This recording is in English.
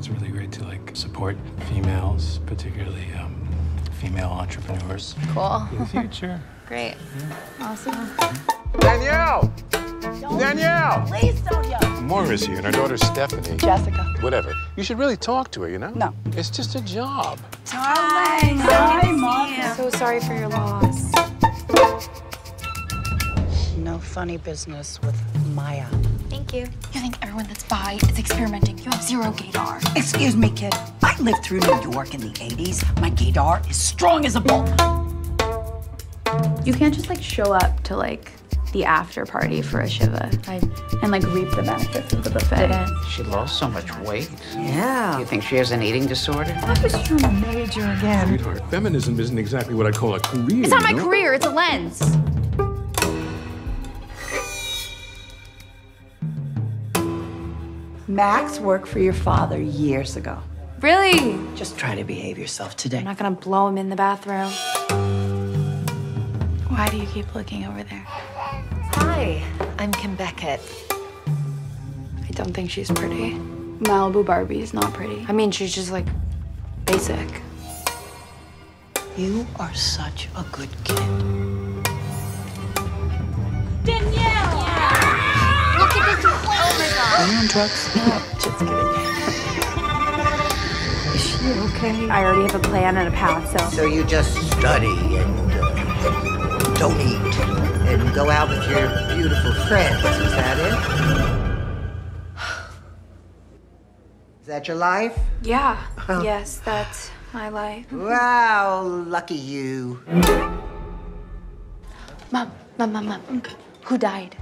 it's really great to like support females, particularly um, female entrepreneurs Cool. in the future. Great. Awesome. Danielle! Danielle! Please, Sonia. Maura's here and her daughter Stephanie. Jessica. Whatever. You should really talk to her, you know? No. It's just a job. Hi. Hi, Mom. So sorry for your loss. No funny business with Maya. Thank you. You think everyone that's bi is experimenting. You have zero gaydar. Excuse me, kid. I lived through New York in the 80s. My gaydar is strong as a bull. You can't just like show up to like the after party for a shiva I and like reap the benefits of the buffet. didn't. She lost so much weight. Yeah. You think she has an eating disorder? I was trying to major again. Sweetheart, feminism isn't exactly what I call a career. It's not my career, it's a lens. Max worked for your father years ago. Really? Just try to behave yourself today. I'm not gonna blow him in the bathroom. Why do you keep looking over there? Hi, I'm Kim Beckett. I don't think she's pretty. Malibu Barbie is not pretty. I mean, she's just like basic. You are such a good kid. Are you on drugs? No, just kidding. Is she okay? I already have a plan and a path, so. So you just study and uh, don't eat and go out with your beautiful friends. Is that it? Is that your life? Yeah. yes, that's my life. Wow, lucky you. Mom, mom, mom, mom. Who died?